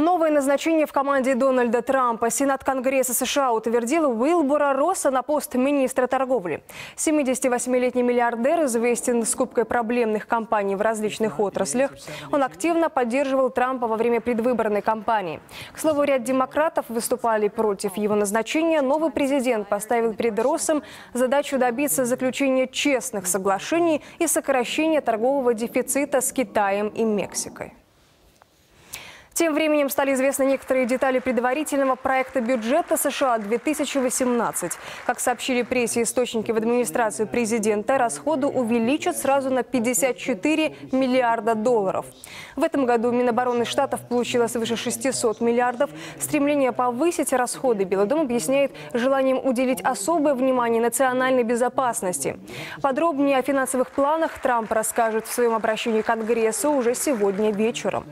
Новое назначение в команде Дональда Трампа. Сенат Конгресса США утвердил Уилбура Росса на пост министра торговли. 78-летний миллиардер известен скупкой проблемных компаний в различных отраслях. Он активно поддерживал Трампа во время предвыборной кампании. К слову, ряд демократов выступали против его назначения. Новый президент поставил перед Россом задачу добиться заключения честных соглашений и сокращения торгового дефицита с Китаем и Мексикой. Тем временем стали известны некоторые детали предварительного проекта бюджета США 2018. Как сообщили прессе источники в администрации президента, расходы увеличат сразу на 54 миллиарда долларов. В этом году Минобороны Штатов получила свыше 600 миллиардов. Стремление повысить расходы Белый дом объясняет желанием уделить особое внимание национальной безопасности. Подробнее о финансовых планах Трамп расскажет в своем обращении к Конгрессу уже сегодня вечером.